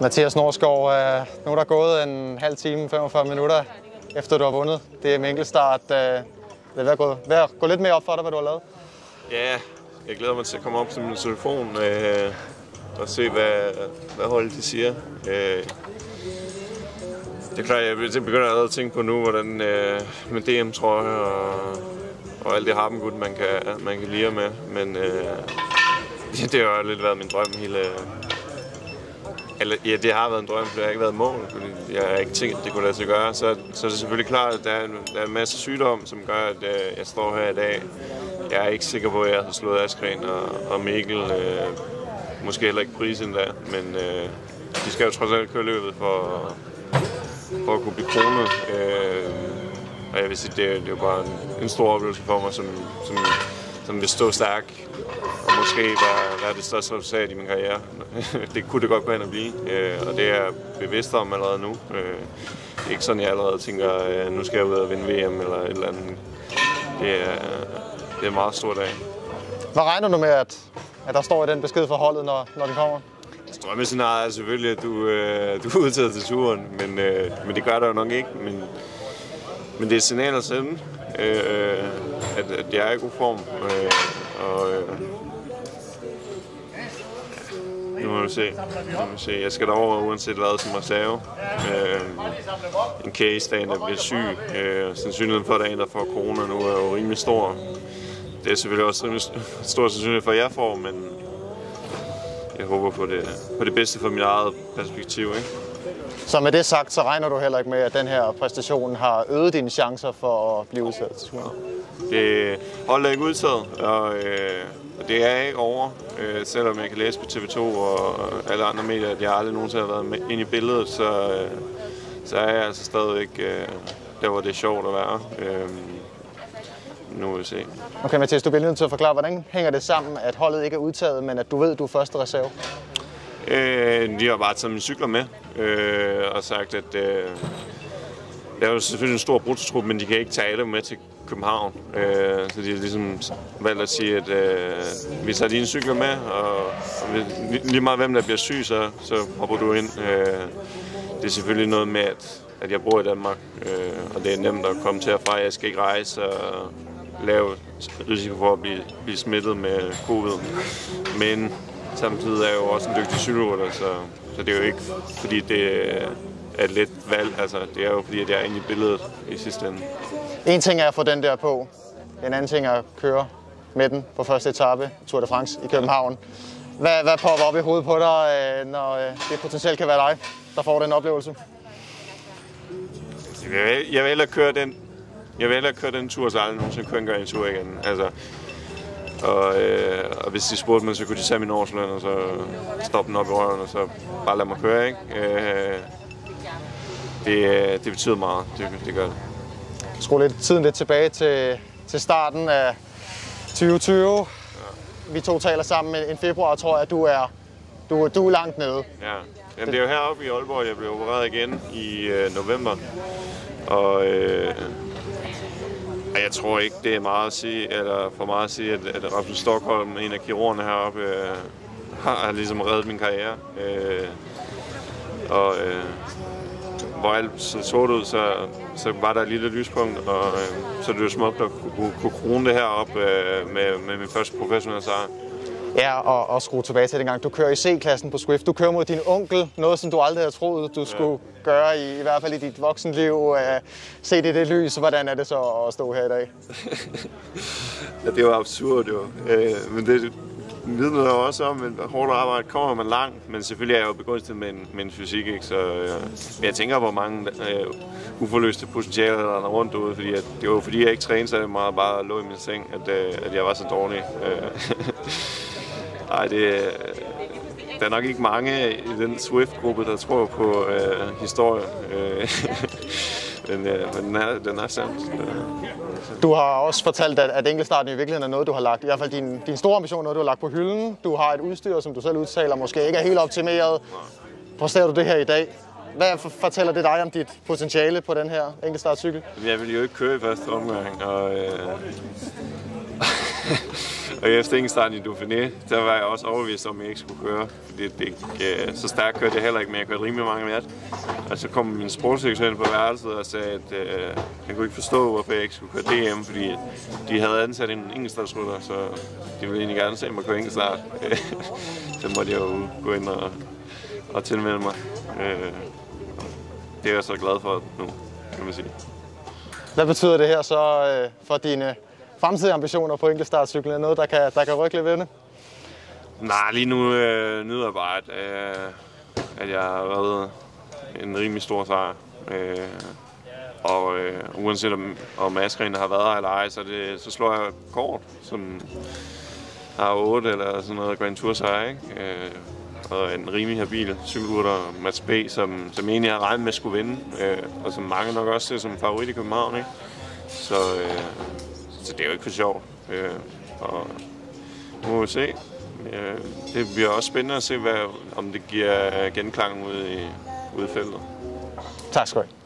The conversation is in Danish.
Mathias Norskov, øh, nu er der gået en halv time, 45 minutter, efter du har vundet. Det er en enkeltstart. Øh, det er ved at, gå, ved at gå lidt mere op for dig, hvad du har lavet. Ja, jeg glæder mig til at komme op til min telefon øh, og se, hvad, hvad holdet de siger. Øh, det er klart, jeg begynder allerede at tænke på nu, hvordan øh, med DM, tror jeg, og, og alt det harpengud, man kan, man kan lide med. Men øh, det har jo lidt været min drøm hele... Eller, ja, det har været en drøm, for det har ikke været mål, fordi jeg har ikke tænkt, at det kunne lade sig gøre. Så, så er det selvfølgelig klart, at der er, en, der er en masse sygdom, som gør, at øh, jeg står her i dag. Jeg er ikke sikker på, at jeg har slået Askren og, og Mikkel. Øh, måske heller ikke prisen der, men øh, de skal jo trods alt køre løbet for, for at kunne blive kronet. Øh, og jeg vil sige, det, det er jo bare en, en stor oplevelse for mig, som, som, som vil stå stærk. Og måske være, være det største resultat i min karriere. det kunne det godt gå hen at blive. Øh, og det er jeg bevidst om allerede nu. Øh, det er ikke sådan, jeg allerede tænker, at nu skal jeg ud og vinde VM eller et eller andet. Det er, det er en meget stor dag. Hvad regner du med, at, at der står i den besked for holdet, når, når den kommer? Drømmescenariet er selvfølgelig, at du, øh, du er udtaget til turen, men, øh, men det gør der jo nok ikke. Men, men det er et signal at sende, øh, at, at jeg er i god form. Øh, og, øh, nu må vi se. Nu må vi se. Jeg skal derover uanset hvad som reserve. Øh, en case, der der bliver syg. Øh, sandsynligheden for, at der er en, der får corona nu, er jo rimelig stor. Det er selvfølgelig også rimelig stor sandsynlighed for, at jeg får, men jeg håber på det, på det bedste fra mit eget perspektiv. Ikke? Så med det sagt, så regner du heller ikke med, at den her præstation har øget dine chancer for at blive udtaget til turen? Det holder ikke udtaget, og, øh, og det er ikke over, øh, selvom jeg kan læse på TV2 og alle andre medier, at jeg aldrig nogensinde har været med ind i billedet, så, øh, så er jeg altså stadigvæk øh, der, hvor det er sjovt at være. Øh, nu vil vi se. Okay, Mathias, du bliver nødt til at forklare, hvordan hænger det sammen, at holdet ikke er udtaget, men at du ved, at du er første reserve? Øh, de har bare taget mine cykler med øh, og sagt, at øh, der er jo selvfølgelig en stor brudstrup, men de kan ikke tage alle med til København. Øh, så de har ligesom valgt at sige, at øh, vi tager dine cykler med, og, og lige meget hvem der bliver syg, så, så hopper du ind. Øh, det er selvfølgelig noget med, at, at jeg bor i Danmark, øh, og det er nemt at komme til og fra. Jeg skal ikke rejse og lave risiko for at blive, blive smittet med covid. Men samtidig er jeg jo også en dygtig cykelrytter, så, så det er jo ikke, fordi det er et let valg. Altså, det er jo fordi, at jeg er inde i billedet i sidste ende. En ting er at få den der på. En anden ting er at køre med den på første etape Tour de France i København. Hvad, hvad popper op i hovedet på dig, øh, når øh, det potentielt kan være dig, der får den oplevelse? Jeg vil, jeg vil hellere køre den jeg vil hellere køre den tur, så aldrig nogensinde køre en tur igen. Altså, og, øh, og hvis de spurgte mig, så kunne de tage min årsløn, og så stoppe den op i røven, og så bare lade mig køre, ikke? Øh, det, det betyder meget, det, det gør det. Skru lidt tiden lidt tilbage til, til starten af 2020. Ja. Vi to taler sammen i februar, tror jeg, at du er, du, du er langt nede. Ja, Jamen, det er jo heroppe i Aalborg, jeg blev opereret igen i øh, november. Og øh, jeg tror ikke, det er meget at sige, eller for meget at sige, at, at Rasmus Stockholm, en af kirurgerne heroppe, øh, har, har ligesom reddet min karriere. Øh, og øh, hvor alt så sort ud, så, så var der et lille lyspunkt, og øh, så er det jo smukt at kunne, kunne krone det her op øh, med, med min første professionelle sejr. Ja, og, og skrue tilbage til dengang. Du kører i C-klassen på Swift. Du kører mod din onkel. Noget, som du aldrig havde troet, du skulle ja. gøre, i, i hvert fald i dit voksenliv. Uh, se det i det lys. Hvordan er det så at stå her i dag? ja, det var absurd jo. Uh, men det vidner jo også om, at hårdt arbejde kommer man langt. Men selvfølgelig er jeg jo begunstiget med en, med en fysik, ikke? Så øh, jeg tænker, hvor mange øh, uforløste potentialer der er rundt derude. Fordi at, det var fordi, jeg ikke trænede så meget, bare lå i min seng, at, øh, at jeg var så dårlig. Øh, Nej, det, øh, der er nok ikke mange i den Swift-gruppe, der tror på øh, historie. Øh, Men den er, den er sandt. Du har også fortalt, at, at enkeltstarten i virkeligheden er noget, du har lagt, i hvert fald din, din store ambition, noget, du har lagt på hylden. Du har et udstyr, som du selv udtaler, måske ikke er helt optimeret. Præsterer du det her i dag? Hvad fortæller det dig om dit potentiale på den her enkeltstartcykel? Jeg vil jo ikke køre i første omgang, og, øh, og efter enkeltstarten i Dauphiné, der var jeg også overbevist om, at jeg ikke skulle køre. Fordi det, ikke, så stærkt kørte jeg heller ikke, men jeg kørte rimelig mange nat. Og så kom min sportsdirektør ind på værelset og sagde, at øh, jeg kunne ikke forstå, hvorfor jeg ikke skulle køre DM, fordi de havde ansat en enkeltstartsrytter, så de ville egentlig gerne se mig køre enkeltstart. så måtte jeg jo gå ind og, og tilmelde mig. Øh, det er jeg så glad for nu, kan man sige. Hvad betyder det her så øh, for dine fremtidige ambitioner på enkeltstartcyklen? Er noget, der kan, der kan rykke lidt ved det? Nej, lige nu øh, nyder jeg bare, at, øh, at jeg har været en rimelig stor sejr. Øh, og øh, uanset om, om Askren har været her eller ej, så, det, så slår jeg kort, som har 8 eller sådan noget Grand Tour sejr, ikke? Øh, og en rimelig habil cykelrytter, Mats B., som, som egentlig har regnet med at skulle vinde, øh, og som mange nok også ser som favorit i København. Ikke? Så, øh, så det er jo ikke for sjovt. Øh, og nu må vi se. Øh, det bliver også spændende at se, hvad, om det giver genklang ude i, ude i feltet. Tak skal du have.